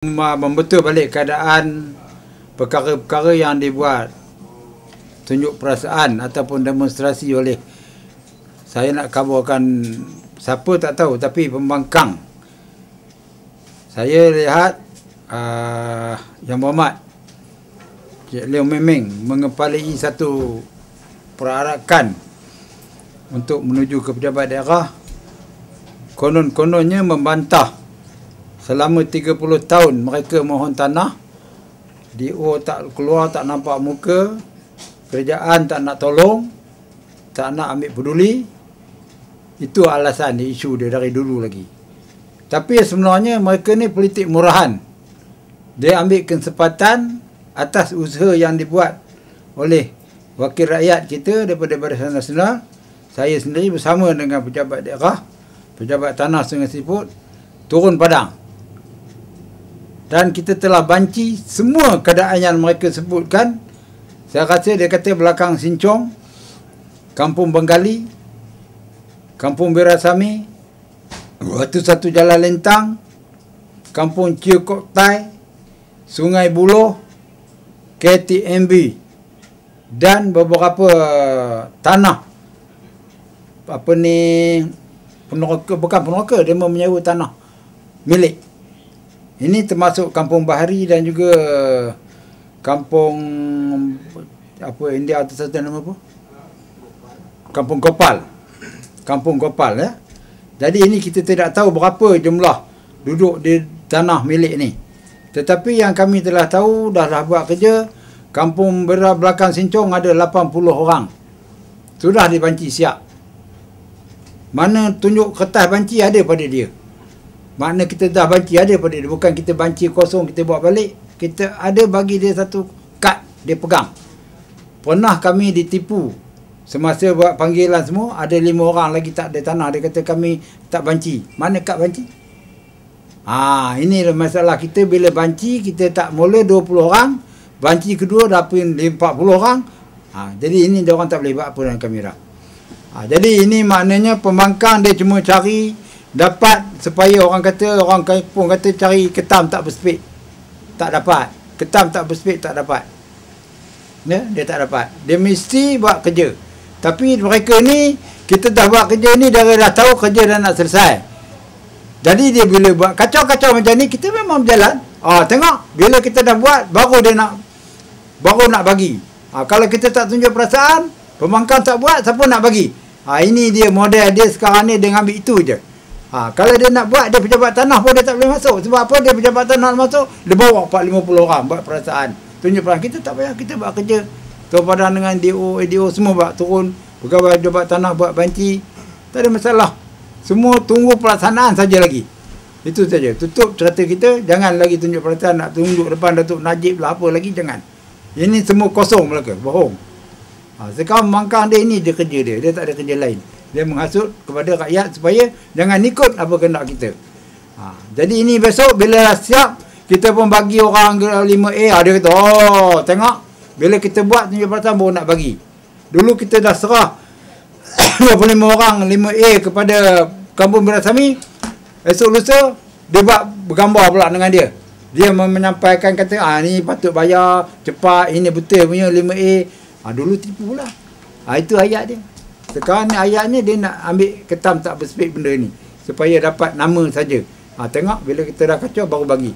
membetul balik keadaan perkara-perkara yang dibuat. Tunjuk perasaan ataupun demonstrasi oleh saya nak kabarkan siapa tak tahu tapi pembangkang. Saya lihat uh, yang Muhammad Cik Leo Memeng mengepalai satu perarakan untuk menuju ke pejabat daerah. Konon-kononnya membantah selama 30 tahun mereka mohon tanah DO tak keluar tak nampak muka kerajaan tak nak tolong tak nak ambil peduli itu alasan di isu dia dari dulu lagi. Tapi sebenarnya mereka ni politik murahan. Dia ambil kesempatan atas usaha yang dibuat oleh wakil rakyat kita daripada Barisan Nasional. Saya sendiri bersama dengan pejabat daerah pejabat tanah Sungai Siput turun padang dan kita telah banci semua keadaan yang mereka sebutkan. Saya rasa dia kata belakang Sincong Kampung Bengali Kampung Berasami Waktu satu jalan lentang Kampung Ciokok Tai Sungai Buloh KTMB dan beberapa tanah. Apa ni peneroka bukan peneroka dia menyewa tanah milik ini termasuk kampung Bahari dan juga kampung apa India atau satu nama apa? Kampung Gopal. Kampung Gopal ya. Jadi ini kita tidak tahu berapa jumlah duduk di tanah milik ini. Tetapi yang kami telah tahu dah dah buat kerja kampung belakang Sincong ada 80 orang. Sudah dibanci siap. Mana tunjuk kertas banci ada pada dia. Makna kita dah banci ada pada dia. Bukan kita banci kosong, kita buat balik. Kita ada bagi dia satu kad dia pegang. Pernah kami ditipu. Semasa buat panggilan semua, ada lima orang lagi tak ada tanah. Dia kata kami tak banci. Mana kad banci? Ha, ini masalah kita bila banci, kita tak mula 20 orang. Banci kedua dapat 40 orang. Ha, jadi ini dia orang tak boleh buat apa dengan kamera. Ha, jadi ini maknanya pembangkang dia cuma cari dapat supaya orang kata orang kampung kata cari ketam tak berspek tak dapat. Ketam tak berspek tak dapat. Ya dia tak dapat. Dia mesti buat kerja. Tapi mereka ni kita dah buat kerja ni dah dah tahu kerja dah nak selesai. Jadi dia bila buat kacau-kacau macam ni kita memang berjalan. Ah tengok bila kita dah buat baru dia nak baru nak bagi. Ah kalau kita tak tunjuk perasaan pemangkang tak buat siapa nak bagi? Ah ini dia model dia sekarang ni dia ambil itu je Ha, kalau dia nak buat, dia pejabat tanah pun dia tak boleh masuk. Sebab apa dia pejabat tanah masuk? Dia bawa 4-50 orang buat perasaan. Tunjuk perasaan. Kita tak payah, kita buat kerja. Tuan Padang dengan DO, ADO semua buat turun. Pegawai pejabat tanah buat banci. Tak ada masalah. Semua tunggu pelaksanaan saja lagi. Itu saja. Tutup cerita kita. Jangan lagi tunjuk perasaan. Nak tunjuk depan Datuk Najib lah apa lagi. Jangan. Ini semua kosong mereka. Bohong. Ha, sekarang mangkang dia ini dia kerja dia. Dia tak ada kerja lain dia menghasut kepada rakyat supaya jangan ikut apa kehendak kita. Ha, jadi ini besok bila dah siap kita pun bagi orang 5A ha, dia kata oh tengok bila kita buat tunjuk perasaan baru nak bagi. Dulu kita dah serah 25 orang 5A kepada kampung Berasami esok lusa dia buat bergambar pula dengan dia. Dia menyampaikan kata ah ni patut bayar cepat ini betul punya 5A. Ah ha, dulu tipu pula. Ha, itu ayat dia. Sekarang ni ayat ni dia nak ambil ketam tak berspek benda ni. Supaya dapat nama saja. Ha, tengok bila kita dah kacau baru bagi.